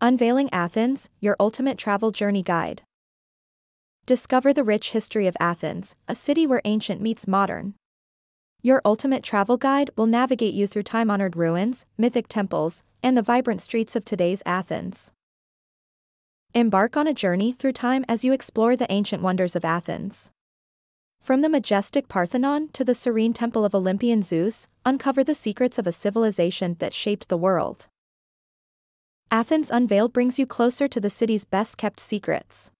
Unveiling Athens, your ultimate travel journey guide. Discover the rich history of Athens, a city where ancient meets modern. Your ultimate travel guide will navigate you through time honored ruins, mythic temples, and the vibrant streets of today's Athens. Embark on a journey through time as you explore the ancient wonders of Athens. From the majestic Parthenon to the serene temple of Olympian Zeus, uncover the secrets of a civilization that shaped the world. Athens Unveiled brings you closer to the city's best kept secrets.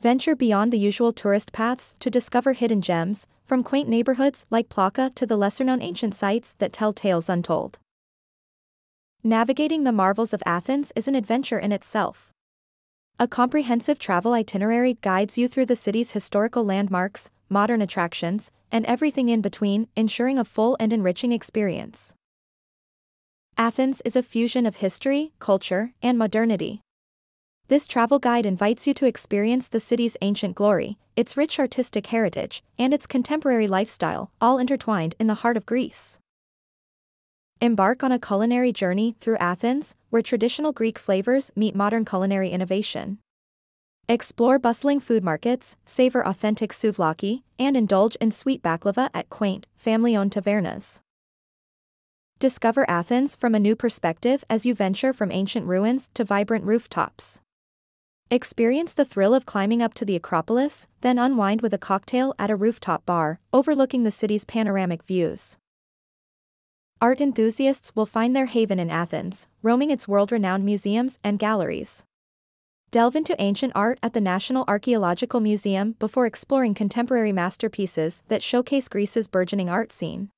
Venture beyond the usual tourist paths to discover hidden gems, from quaint neighborhoods like Plaka to the lesser known ancient sites that tell tales untold. Navigating the marvels of Athens is an adventure in itself. A comprehensive travel itinerary guides you through the city's historical landmarks, modern attractions, and everything in between, ensuring a full and enriching experience. Athens is a fusion of history, culture, and modernity. This travel guide invites you to experience the city's ancient glory, its rich artistic heritage, and its contemporary lifestyle, all intertwined in the heart of Greece. Embark on a culinary journey through Athens, where traditional Greek flavors meet modern culinary innovation. Explore bustling food markets, savor authentic souvlaki, and indulge in sweet baklava at quaint, family-owned tavernas. Discover Athens from a new perspective as you venture from ancient ruins to vibrant rooftops. Experience the thrill of climbing up to the Acropolis, then unwind with a cocktail at a rooftop bar, overlooking the city's panoramic views. Art enthusiasts will find their haven in Athens, roaming its world renowned museums and galleries. Delve into ancient art at the National Archaeological Museum before exploring contemporary masterpieces that showcase Greece's burgeoning art scene.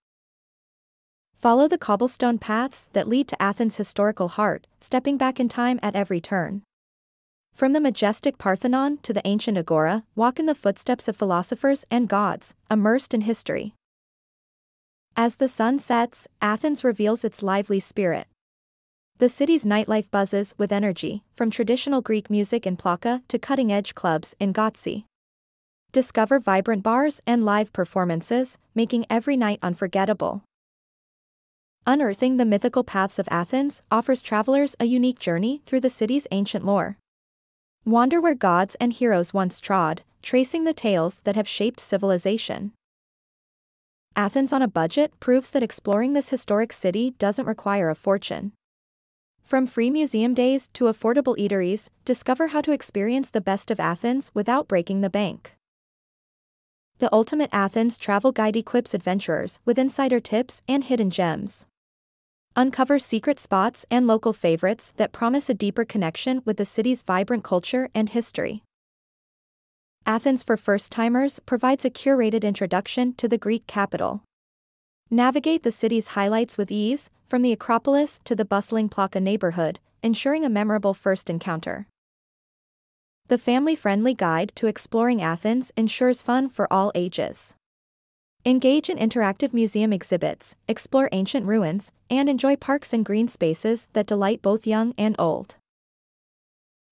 Follow the cobblestone paths that lead to Athens' historical heart, stepping back in time at every turn. From the majestic Parthenon to the ancient Agora, walk in the footsteps of philosophers and gods, immersed in history. As the sun sets, Athens reveals its lively spirit. The city's nightlife buzzes with energy, from traditional Greek music in Plaka to cutting edge clubs in Gazi. Discover vibrant bars and live performances, making every night unforgettable. Unearthing the Mythical Paths of Athens offers travelers a unique journey through the city's ancient lore. Wander where gods and heroes once trod, tracing the tales that have shaped civilization. Athens on a budget proves that exploring this historic city doesn't require a fortune. From free museum days to affordable eateries, discover how to experience the best of Athens without breaking the bank. The Ultimate Athens Travel Guide equips adventurers with insider tips and hidden gems. Uncover secret spots and local favorites that promise a deeper connection with the city's vibrant culture and history. Athens for First Timers provides a curated introduction to the Greek capital. Navigate the city's highlights with ease, from the Acropolis to the bustling Plaka neighborhood, ensuring a memorable first encounter. The family friendly guide to exploring Athens ensures fun for all ages. Engage in interactive museum exhibits, explore ancient ruins, and enjoy parks and green spaces that delight both young and old.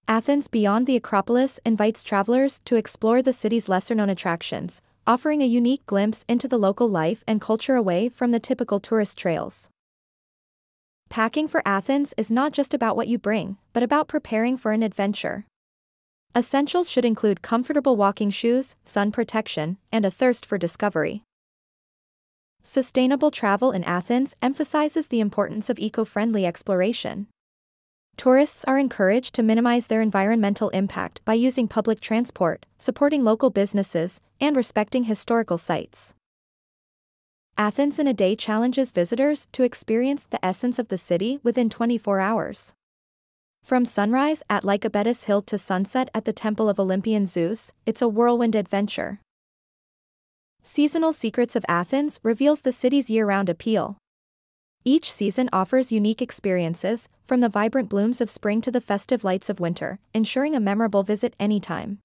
Athens Beyond the Acropolis invites travelers to explore the city's lesser known attractions, offering a unique glimpse into the local life and culture away from the typical tourist trails. Packing for Athens is not just about what you bring, but about preparing for an adventure. Essentials should include comfortable walking shoes, sun protection, and a thirst for discovery. Sustainable travel in Athens emphasizes the importance of eco-friendly exploration. Tourists are encouraged to minimize their environmental impact by using public transport, supporting local businesses, and respecting historical sites. Athens in a Day challenges visitors to experience the essence of the city within 24 hours. From sunrise at Lycabettus Hill to sunset at the Temple of Olympian Zeus, it's a whirlwind adventure. Seasonal Secrets of Athens reveals the city's year-round appeal. Each season offers unique experiences, from the vibrant blooms of spring to the festive lights of winter, ensuring a memorable visit anytime.